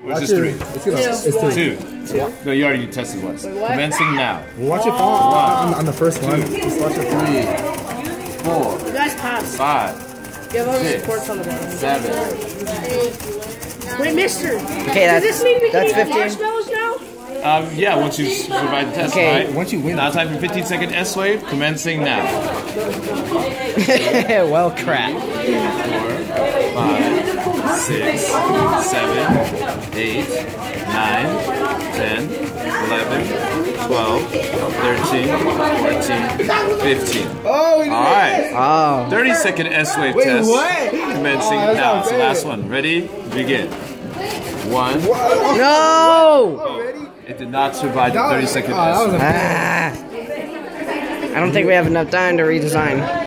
Which is three. It's, gonna, it's two. Two. No, you already tested once. Commencing now. Watch it fall on, on the first one. Just watch it. Three, four, You guys pass. five, Give them Six. supports on the bottom. seven. Wait, mister. Okay, Does that's this mean we can that's eat 15. marshmallows now? Um, yeah, once you survive the test, Okay. right? Once you win. Now time for 15 second S wave. Commencing now. well, crap. Four, five, six, seven, eight, nine, ten, eleven, twelve, thirteen, fourteen, fifteen. Oh, All right. Oh. 30 second S wave Wait, test. what? Commencing Oh, now. not It's the last one. Ready? Begin. One. No! It did not survive the That 30 oh, S wave. Ah. I don't think we have enough time to redesign.